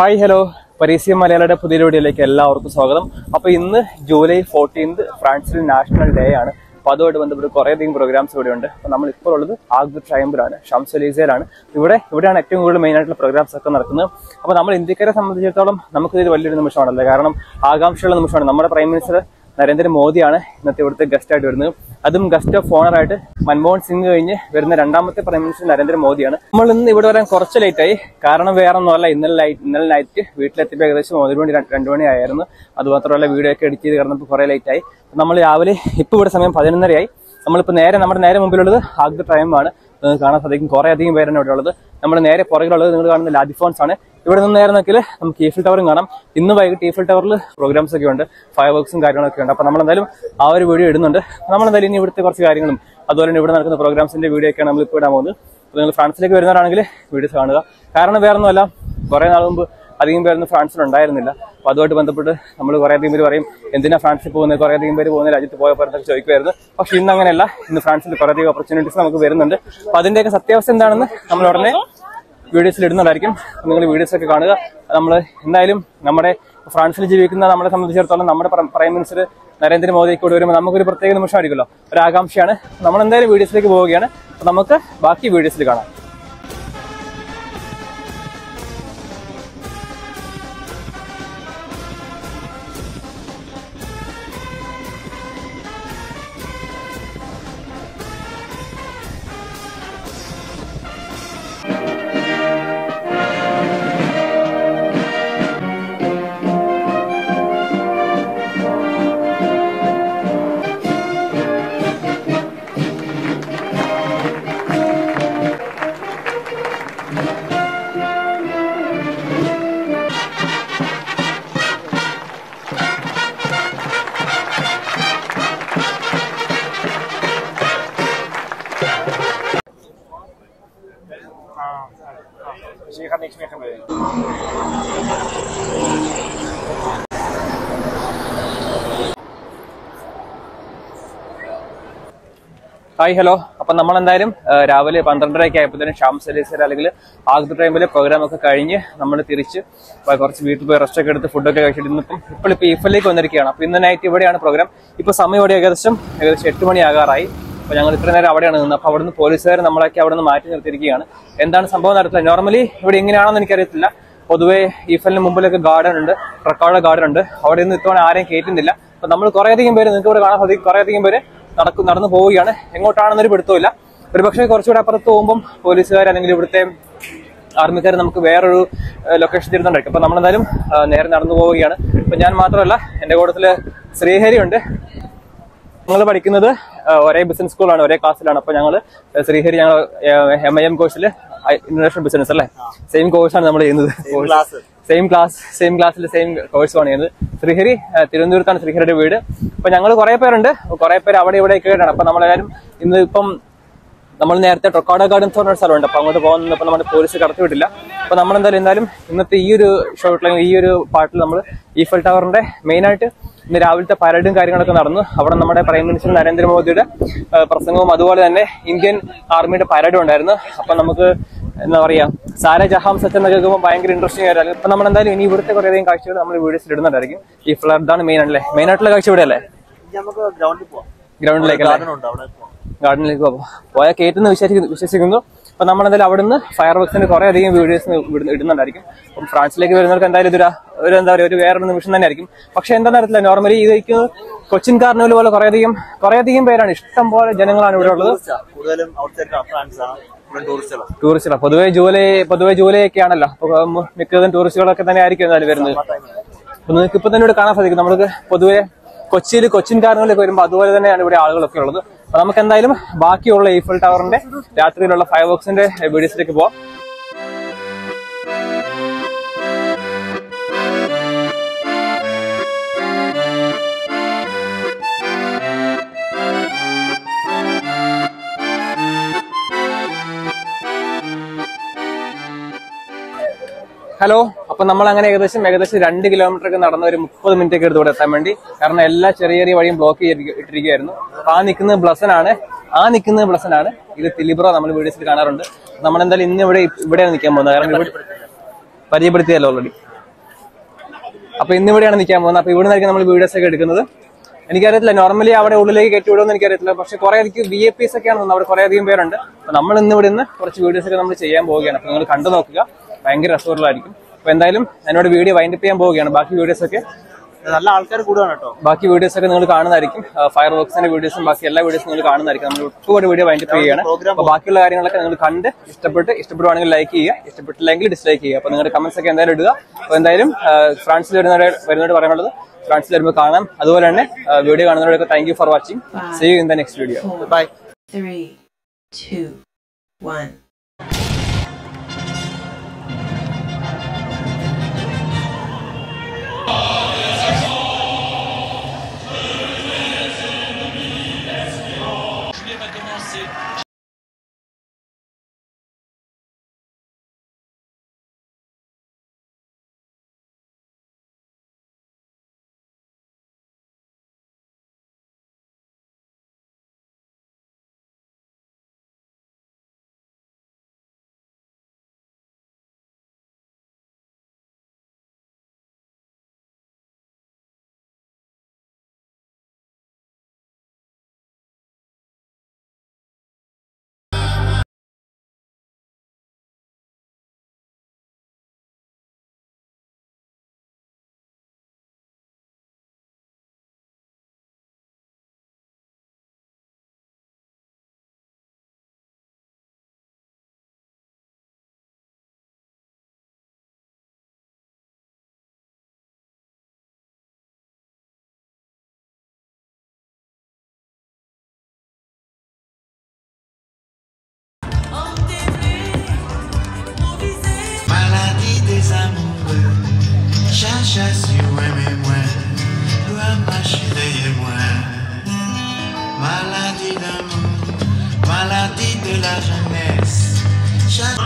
Hi hello. പരീസ്യ മലയാളിയുടെ പുതിയ വീഡിയോയിലേക്ക് എല്ലാവർക്കും സ്വാഗതം. അപ്പോൾ ഇന്ന് ജൂലൈ ഫോർട്ടീൻത് ഫ്രാൻസിൽ നാഷണൽ ഡേ ആണ്. അപ്പൊ അതുമായിട്ട് ബന്ധപ്പെട്ട് കുറേയധികം പ്രോഗ്രാംസ് ഇവിടെ ഉണ്ട് അപ്പോൾ നമ്മൾ ഇപ്പോൾ ഉള്ളത് ആഗ്ദ് ട്രൈംബിലാണ് ഷംസലീസയിലാണ് ഇവിടെ ഇവിടെയാണ് ഏറ്റവും കൂടുതൽ മെയിൻ ആയിട്ടുള്ള പ്രോഗ്രാംസ് ഒക്കെ നടക്കുന്നത്. അപ്പൊ നമ്മൾ ഇന്ത്യക്കാരെ സംബന്ധിച്ചിടത്തോളം നമുക്കിതൊരു വലിയൊരു നിമിഷമാണല്ലോ. കാരണം ആകാംക്ഷയുള്ള നിമിഷമാണ്. നമ്മുടെ പ്രൈം മിനിസ്റ്റർ നരേന്ദ്രമോദിയാണ് ഇന്നത്തെ ഇവിടുത്തെ ഗസ്റ്റ് ആയിട്ട് വരുന്നത്. അതും ഗസ്റ്റ് ഓഫ് ഓണറായിട്ട് മൻമോഹൻ സിംഗ് കഴിഞ്ഞ് വരുന്ന രണ്ടാമത്തെ പ്രൈം മിനിസ്റ്റർ നരേന്ദ്രമോദിയാണ്. നമ്മൾ ഇന്ന് ഇവിടെ വരാൻ കുറച്ച് ലേറ്റായി കാരണം വേറെ ഒന്നുമല്ല ഇന്നലെ ലൈറ്റ് ഇന്നലെ നൈറ്റ് വീട്ടിലെത്തിയപ്പോൾ ഏകദേശം ഒരു മണി രണ്ടു മണി ആയിരുന്നു. അതുമാത്രമല്ല വീഡിയോ ഒക്കെ എഡിറ്റ് ചെയ്ത് കിടന്നപ്പോൾ കുറേ ലേറ്റായി നമ്മൾ രാവിലെ ഇപ്പോൾ ഇവിടെ സമയം പതിനൊന്നരയായി. നമ്മളിപ്പോൾ നേരെ നമ്മുടെ നേരെ മുമ്പിലുള്ളത് ആഗ് ട്രൈമാണ് കാണാൻ സാധിക്കും. കുറേ അധികം പേരാണ് ഇവിടെ ഉള്ളത്. നമ്മുടെ നേരെ പുറകിലുള്ളത് നിങ്ങൾ കാണുന്ന ലാദിഫോൺസ് ആണ്. ഇവിടെ നിന്ന് നേരെ നമുക്ക് ഈഫിൽ ടവറും കാണാം. ഇന്ന് വൈകിട്ട് ഈഫിൽ ടവറിൽ പ്രോഗ്രാംസ് ഒക്കെ ഉണ്ട്. ഫയർ വർക്ക്സും കാര്യങ്ങളൊക്കെ ഉണ്ട്. അപ്പൊ നമ്മളെന്തായാലും ആ ഒരു വീഡിയോ ഇടുന്നുണ്ട്. നമ്മളെന്തായാലും ഇനി ഇവിടുത്തെ കുറച്ച് കാര്യങ്ങളും അതുപോലെ തന്നെ ഇവിടെ നടക്കുന്ന പ്രോഗ്രാംസിന്റെ വീഡിയോ ഒക്കെയാണ് നമ്മൾ ഇപ്പോൾ ഇടാൻ പോകുന്നത്. അപ്പോൾ നിങ്ങൾ ഫ്രാൻസിലേക്ക് വരുന്നവരാണെങ്കിൽ വീഡിയോസ് കാണുക. കാരണം വേറെ ഒന്നുമല്ല കുറേ നാൾ മുമ്പ് അധികം പേരൊന്നും ഫ്രാൻസിൽ ഉണ്ടായിരുന്നില്ല. അപ്പൊ അതുമായിട്ട് ബന്ധപ്പെട്ട് നമ്മൾ കുറേ അധികം പേര് പറയും എന്തിനാ ഫ്രാൻസിൽ പോകുന്നത് കുറേ അധികം പേര് പോകുന്ന? രാജ്യത്ത് പോയ എന്നൊക്കെ ചോദിക്കുമായിരുന്നു. പക്ഷെ ഇന്ന് അങ്ങനെയല്ല ഇന്ന് ഫ്രാൻസിൽ കുറേ അധികം ഓപ്പർച്യൂണിറ്റീസ് നമുക്ക് വരുന്നുണ്ട്. അപ്പോൾ അതിന്റെയൊക്കെ സത്യാവസ്ഥ എന്താണെന്ന് നമ്മൾ ഉടനെ വീഡിയോസിൽ ഇടുന്നുണ്ടായിരിക്കും നിങ്ങൾ വീഡിയോസ് ഒക്കെ കാണുക നമ്മൾ എന്തായാലും നമ്മുടെ ഫ്രാൻസിൽ ജീവിക്കുന്ന നമ്മളെ സംബന്ധിച്ചിടത്തോളം നമ്മുടെ പ്ര- മിനിസ്റ്റർ നരേന്ദ്രമോദി കൂടി വരുമ്പോൾ നമുക്കൊരു പ്രത്യേക നിമിഷമായിരിക്കുമല്ലോ. ഒരു ആകാംക്ഷയാണ് നമ്മൾ എന്തായാലും വീഡിയോസിലേക്ക് പോവുകയാണ്. നമുക്ക് ബാക്കി വീഡിയോസിൽ കാണാം. Dus hier gaat niks meer gebeuren. Hi hello. അപ്പം നമ്മൾ എന്തായാലും രാവിലെ പന്ത്രണ്ടരയ്ക്ക് ആയപ്പോഴത്തേനും ഷാം സലീസർ അല്ലെങ്കിൽ ആദ്യത്തെ ടൈമിലെ പ്രോഗ്രാം ഒക്കെ കഴിഞ്ഞ് നമ്മൾ തിരിച്ച് കുറച്ച് വീട്ടിൽ പോയി റെസ്റ്റ് ഒക്കെ എടുത്ത് ഫുഡൊക്കെ കഴിച്ചിട്ട് ഇന്നിപ്പം ഇപ്പോൾ ഇപ്പൊ ഈഫിലേക്ക് വന്നിരിക്കുകയാണ്. അപ്പോൾ ഇന്ന് നൈറ്റ് ഇവിടെയാണ് പ്രോഗ്രാം ഇപ്പോൾ സമയം ഇവിടെ ഏകദേശം ഏകദേശം എട്ട് മണി അപ്പൊ ഞങ്ങൾ ഇത്ര നേരം അവിടെയാണ് നിന്നത് അപ്പൊ അവിടുന്ന് പോലീസുകാർ നമ്മളൊക്കെ അവിടെ നിന്ന് മാറ്റി നിർത്തിയിരിക്കുകയാണ്. എന്താണ് സംഭവം നടത്തില്ല? നോർമലി ഇവിടെ ഇങ്ങനെയാണെന്ന് എനിക്കറിയത്തില്ല. പൊതുവെ ഈഫലിന് മുമ്പിലൊക്കെ ഗാർഡൻ ഉണ്ട് ട്രക്കാളുടെ ഗാർഡൻ ഉണ്ട്. അവിടെ നിന്ന് ഇത്തവണ ആരെയും കയറ്റുന്നില്ല അപ്പൊ നമ്മൾ കുറേയധികം പേര് നിങ്ങൾക്ക് ഇവിടെ കാണാൻ സാധിക്കും. കുറേയധികം പേര് നടക്കും നടന്നു പോവുകയാണ്. എങ്ങോട്ടാണെന്നൊരു പിടുത്തമില്ല ഒരു പക്ഷേ കുറച്ചുകൂടെ അപ്പുറത്ത് പോകുമ്പം പോലീസുകാർ അല്ലെങ്കിൽ ഇവിടുത്തെ ആർമിക്കാർ നമുക്ക് വേറൊരു ലൊക്കേഷൻ തരുന്നുണ്ടായിരിക്കും. അപ്പൊ നമ്മളെന്തായാലും നേരെ നടന്നു പോവുകയാണ്. അപ്പൊ ഞാൻ മാത്രമല്ല എന്റെ കൂട്ടത്തിൽ ശ്രീഹരി ഉണ്ട് ഞങ്ങൾ പഠിക്കുന്നത് ഒരേ ബിസിനസ് സ്കൂളാണ് ഒരേ ക്ലാസ്സിലാണ് അപ്പൊ ഞങ്ങൾ ശ്രീഹരി ഞങ്ങൾ എം ഐ എം കോഴ്സിൽ ഇന്റർനാഷണൽ ബിസിനസ് അല്ലേ? സെയിം കോഴ്സാണ് നമ്മൾ ചെയ്യുന്നത്. സെയിം ക്ലാസ് സെയിം ക്ലാസ്സിൽ സെയിം കോഴ്സാണ് ചെയ്യുന്നത്. ശ്രീഹരി തിരുവനന്തപുരത്താണ് ശ്രീഹരിയുടെ വീട്. അപ്പൊ ഞങ്ങൾ കുറെ പേരുണ്ട്. കുറെ പേര് അവിടെ ഇവിടെ കേട്ടാണ് അപ്പൊ നമ്മളെല്ലാവരും ഇന്ന് ഇപ്പം നമ്മൾ നേരത്തെ ടൊക്കാഡോ ഗാർഡൻസ് പറഞ്ഞ സ്ഥലമുണ്ട്. അപ്പൊ അങ്ങോട്ട് പോകുന്നത് പോകുന്നപ്പോൾ നമ്മുടെ പോലീസ് കടത്തിവിട്ടില്ല അപ്പൊ നമ്മൾ എന്തായാലും എന്തായാലും ഇന്നത്തെ ഈ ഒരു ഷോട്ടിൽ ഈ ഒരു പാട്ടിൽ നമ്മൾ ഈഫൽ ടവറിന്റെ മെയിൻ ആയിട്ട് ഇന്ന് രാവിലത്തെ പരേഡും കാര്യങ്ങളൊക്കെ നടന്നു. അവിടെ നമ്മുടെ പ്രൈം മിനിസ്റ്റർ നരേന്ദ്രമോദിയുടെ പ്രസംഗവും അതുപോലെ തന്നെ ഇന്ത്യൻ ആർമിയുടെ പരേഡും ഉണ്ടായിരുന്നു. അപ്പം നമുക്ക് എന്താ പറയാ സാര ജഹാം സച്ച് എന്നൊക്കെ കേൾക്കുമ്പോൾ ഭയങ്കര ഇൻട്രസ്റ്റിംഗ് ആയിരുന്നു ഇപ്പം നമ്മൾ എന്തായാലും ഇനി ഇവിടുത്തെ കുറേയധികം കാഴ്ചകൾ നമ്മൾ വീഡിയോസിൽ ഇടുന്നുണ്ടായിരിക്കും ഈ ഫ്ലഡാണ് മെയിൻ ആണല്ലേ മെയിൻ ആയിട്ടുള്ള കാഴ്ച ഇവിടെ അല്ലേ ഇനി നമുക്ക് ഗ്രൗണ്ടിൽ പോവാം. ഗ്രൗണ്ടിലേക്ക് പോവാം. ഗാർഡനിലേക്ക് പോകാം പോയാൽ കയറ്റുന്ന വിശ്വസിക്കുന്നു. വിശ്വസിക്കുന്നു. അപ്പൊ നമ്മൾ എന്തായാലും അവിടുന്ന് ഫയർ വർക്സിന്റെ കുറെ അധികം വീഡിയോസ് ഇടുന്നുണ്ടായിരിക്കും. അപ്പം ഫ്രാൻസിലേക്ക് വരുന്നവർക്ക് എന്തായാലും ഇതൊരു ഒരു എന്താ പറയുക ഒരു വേറൊരു നിമിഷം തന്നെ ആയിരിക്കും. പക്ഷെ എന്താണെന്ന് അറിയത്തില്ല നോർമലി ഇതൊക്കെ കൊച്ചിൻ കാർണിവൽ പോലെ കുറെ അധികം കുറെ അധികം പേരാണ്. ഇഷ്ടം പോലെ ജനങ്ങളാണ് ഇവിടെ ഉള്ളത്. കൂടുതലും ടൂറിസ്റ്റുകൾ പൊതുവെ ജൂലൈ പൊതുവെ ജൂലൈ ഒക്കെ ആണല്ലോ മിക്കതും ടൂറിസ്റ്റുകളൊക്കെ തന്നെ ആയിരിക്കും എന്തായാലും വരുന്നത്. അപ്പൊ നിങ്ങൾക്ക് ഇപ്പൊ തന്നെ ഇവിടെ കാണാൻ സാധിക്കും. നമ്മൾക്ക് പൊതുവെ കൊച്ചിയിൽ കൊച്ചിൻ കാർണിവലൊക്കെ വരുമ്പോൾ അതുപോലെ തന്നെയാണ് ഇവിടെ ആളുകളൊക്കെ ഉള്ളത്. നമുക്ക് എന്തായാലും ബാക്കിയുള്ള ഈഫൽ ടവറിന്റെ രാത്രിയിലുള്ള ഫയർ വർക്സിന്റെ വീഡിയോസിലേക്ക് പോവാം. ഹലോ അപ്പൊ നമ്മൾ അങ്ങനെ ഏകദേശം ഏകദേശം രണ്ട് കിലോമീറ്റർ ഒക്കെ നടന്ന ഒരു മുപ്പത് മിനിറ്റ് ഒക്കെ എടുത്ത് എത്താൻ വേണ്ടി. കാരണം എല്ലാ ചെറിയ ചെറിയ വഴിയും ബ്ലോക്ക് ഇട്ടിരിക്കുകയായിരുന്നു. അപ്പൊ ആ നിൽക്കുന്നത് ബ്ലസനാണ് ആണ് ആ നിൽക്കുന്നത് ബ്ലസനാണ് ആണ് ഇത് തിലിബ്രോ നമ്മൾ വീഡിയോസിൽ കാണാറുണ്ട്. നമ്മൾ എന്തായാലും ഇന്ന് ഇവിടെ ഇവിടെയാണ് നിൽക്കാൻ പോകുന്നത്. കാരണം ഇവിടെ പരിചയപ്പെടുത്തിയല്ലോ ഓൾറെഡി അപ്പൊ ഇന്ന് ഇവിടെയാണ് നിൽക്കാൻ പോകുന്നത്. അപ്പൊ ഇവിടെ നിന്നായിരിക്കും നമ്മൾ വീഡിയോസ് ഒക്കെ എടുക്കുന്നത്. എനിക്കറിയത്തില്ല. നോർമലി അവിടെ ഉള്ളിലേക്ക് കെട്ടിവിടുമെന്ന് എനിക്കറിയത്തില്ല. പക്ഷെ കുറെ എനിക്ക് വി എ പിസ് തോന്നുന്നത്. അവിടെ കുറെ അധികം പേരുണ്ട്. അപ്പൊ നമ്മൾ ഇന്ന് ഇവിടെ നിന്ന് കുറച്ച് വീഡിയോസ് ഒക്കെ നമ്മൾ ചെയ്യാൻ പോവുകയാണ്. അപ്പൊ നിങ്ങൾ കണ്ടു നോക്കുക. ഭയങ്കര രസമുള്ളതായിരിക്കും. അപ്പൊ എന്തായാലും എന്നോട് വീഡിയോ വൈൻഡപ്പ് ചെയ്യാൻ പോവുകയാണ്. ബാക്കി വീഡിയോസ് ഒക്കെ നല്ല ആൾക്കാർ കൂടുതലാണ് കേട്ടോ. ബാക്കി വീഡിയോസ് ഒക്കെ നിങ്ങൾ കാണുന്നതായിരിക്കും. ഫയർ വർക്സിന്റെ വീഡിയോസും ബാക്കി എല്ലാ വീഡിയോസും നിങ്ങൾ കാണുന്നതായിരിക്കും. നമ്മൾ ഒട്ടുപാട് വീഡിയോ വൈൻഡപ്പ് ചെയ്യുകയാണ്. അപ്പൊ ബാക്കിയുള്ള കാര്യങ്ങളൊക്കെ നിങ്ങൾ കണ്ട് ഇഷ്ടപ്പെട്ട് ഇഷ്ടപ്പെടുവാണെങ്കിൽ ലൈക്ക് ചെയ്യുക. ഇഷ്ടപ്പെട്ടില്ലെങ്കിൽ ഡിസ്ലൈക്ക് ചെയ്യുക. അപ്പൊ നിങ്ങളുടെ കമന്റ്സ് ഒക്കെ എന്തായാലും ഇടുക. അപ്പൊ എന്തായാലും ഫ്രാൻസിൽ വരുന്നവരെ വരുന്നവരോട് പറയാനുള്ളത് ഫ്രാൻസിൽ വരുമ്പോൾ കാണാം. അതുപോലെ തന്നെ video കാണുന്നവരൊക്കെ thank you for watching see you in the next video bye three, two, one. Maladie d'amour, maladie de la jeunesse, chaque